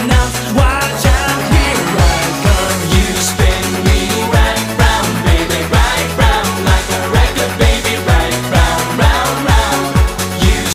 enough.